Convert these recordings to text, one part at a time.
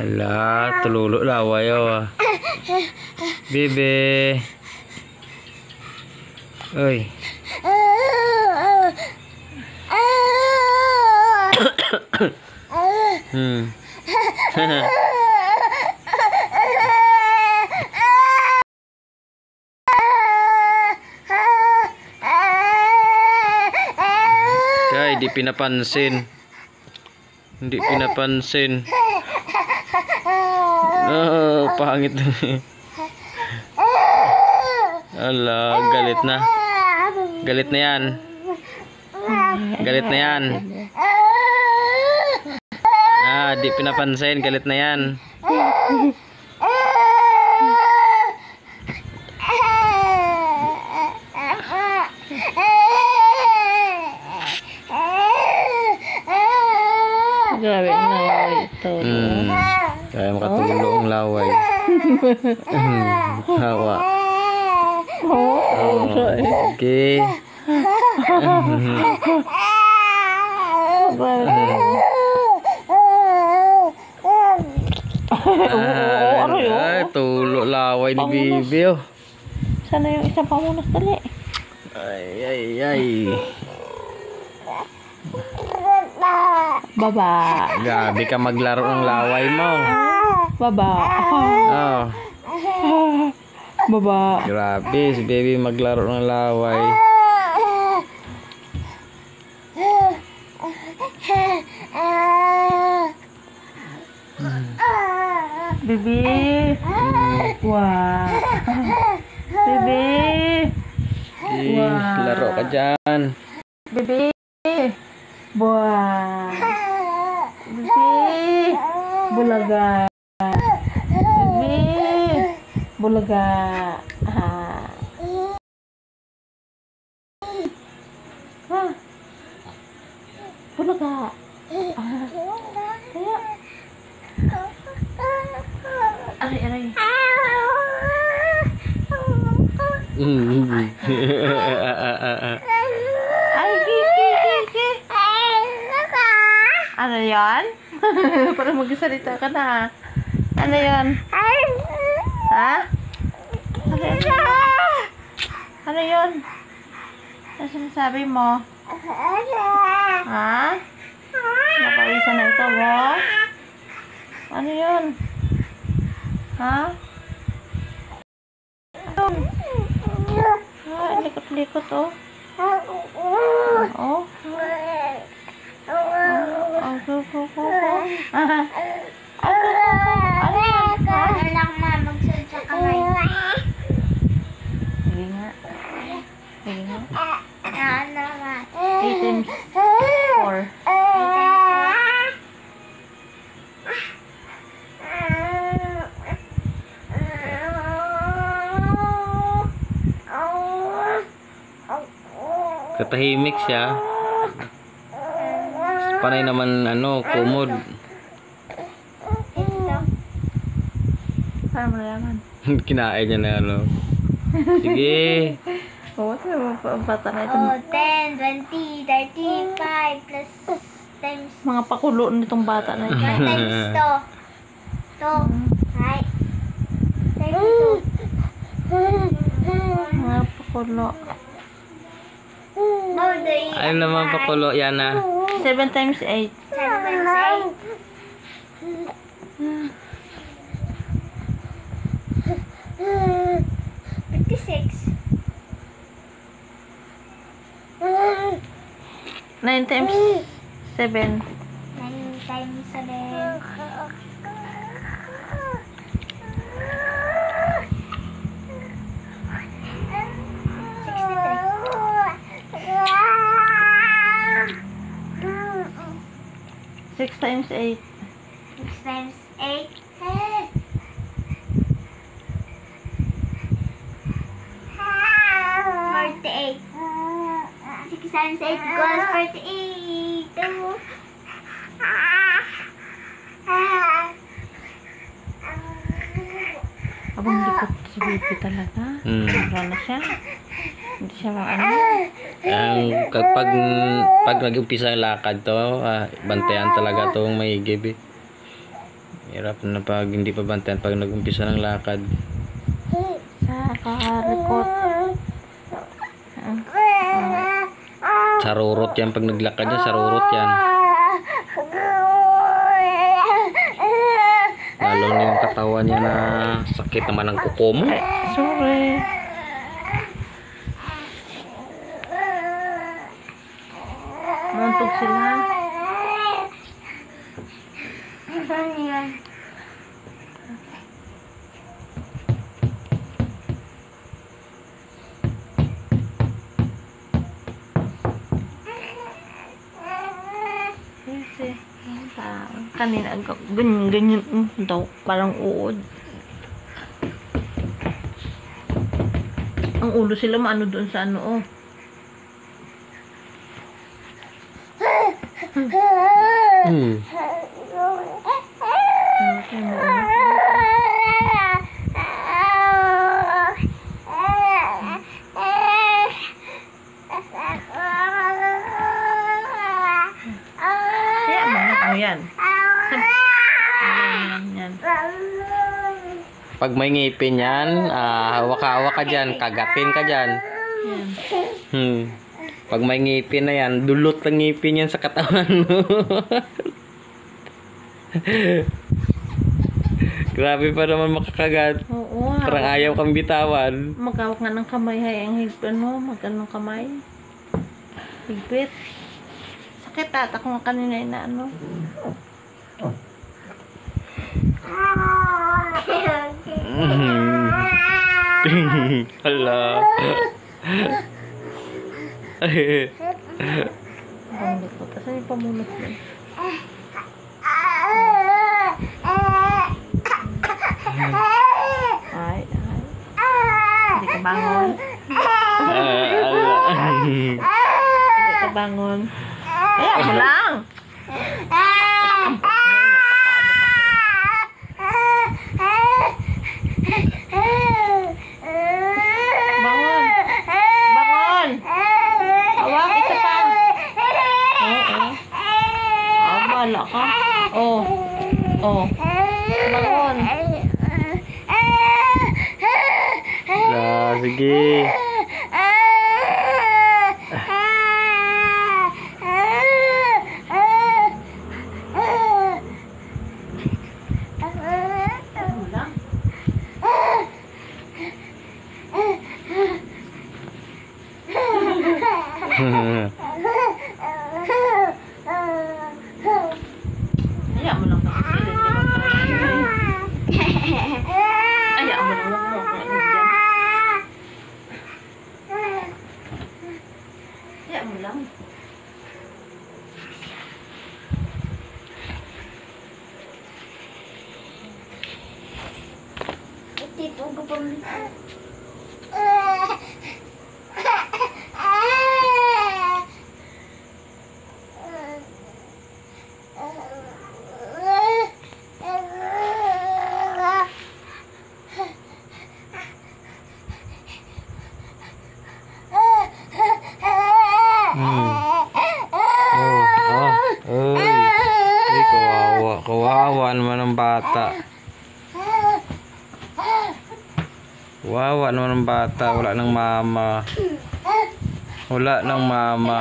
Hala, tululo laway oh. Bebe. Uy. Hmm. Kaya di pinapansin. Hindi pinapansin. Oh, pangit na. Ala, galit na. Galit na yan. Galit na yan. Ah, di pinapansin. Galit na yan. Grabe na ito. Hmm. Kaya makatulo ang laway. Hawa. Oh, okay. Ano? Ay, tulo laway ni Bibi. Oh. Sana yung isang pamunas dali. Ay, ay, ay. Baba. Gabi ka maglaro ng laway mo. Baba. Oh, Baba. grabe si baby maglaro ng laway. Bibi. Wow. Bibi. Eh, laro ka dyan. Bibi. Wow. Bibi. Bulaga. Bibi. Bulaga. Ah. Ah. Ah. Kaya. Aray, aray. Ay, kiki, kiki. Ano yan? Para magsalita ka na. Ano yan? Ha? Ano yan? Ano yun? Ano sinasabi mo? Ha? Nakawisan na ito, mo? Ano yun? Ha? Ano? Ah, likot-likot, oh. Oh. Ang suko-suko. Ah. Ang suko-suko. Ano yan? Ha? Sige nga. Sige nga. 8 times 4. Katahimik siya. Panay naman ano, kumod. Paano mo nalaman? Kinain niya na ano. Sige. Oo, ang bata na ito. Oh, 10, 20, 35 plus times Mga pakulo nitong bata na ito. 1 times 2. 2. Right. 32. Mga pakulo. Ano naman pakulo yan ah. 7 times 8. 7 times 8. 56. 9 times 7. 9 times 7. Six times 8. 6 times 8. Forty-eight. Six times eight equals forty-eight. Abang likot si baby talaga. Hmm. Wala na siya. Hindi siya mga ano. Ang kapag pag nag-umpisa ang lakad to, ah, bantayan talaga tong may gibi. Hirap na pag hindi pa bantayan pag nag-umpisa ng lakad. Sa kaharikot. Sarurot yan pag naglakad yan, sarurot yan. Lalo na yung katawan niya na sakit naman ng kuko mo. Sorry. Muntog sila. Kasi, parang kanina, ganyan, ganyan, mm, daw, parang uod. Ang ulo sila maano doon sa ano, oh. Hmm. Okay, mo. Kaya mo, oh, yan. Yan, yan, yan. Pag may ngipin yan, ah, hawak-hawak ka dyan, kagatin ka dyan. Yan. Hmm. Pag may ngipin na yan, dulot ang ngipin yan sa katawan mo. Grabe pa naman makakagat. Oo, Parang hawak. ayaw kang bitawan. Magkawak nga ng kamay, hay, ang higpit mo, magkano ng kamay. Higpit. Sakit ata ko nga kanina na ano. Hala. Bambot ko. Tapos yung pamunot mo. Ay, ay. Hindi ka bangon. Ah. Hindi ka bangon. Kaya mo lang. Bangon. Bangon. Hawak, isa pa. Oo. Ah, bala ka. Oh. Oh. Bangon. Ah, sige. Ano lang? Kaya mo lang kasi sila. Hindi mo Kaya mo lang. Huwag mo ako dyan. Kaya mo lang. Dito ko pa. Oh, kawawa. Naman ang bata. Kawawa naman ang bata. Wala nang mama. Wala nang mama.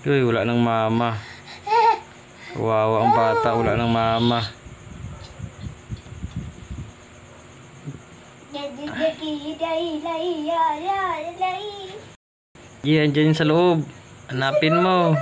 Uy, wala nang mama. Kawawa ang bata. Wala nang mama. Yan, dyan sa loob. Hanapin mo.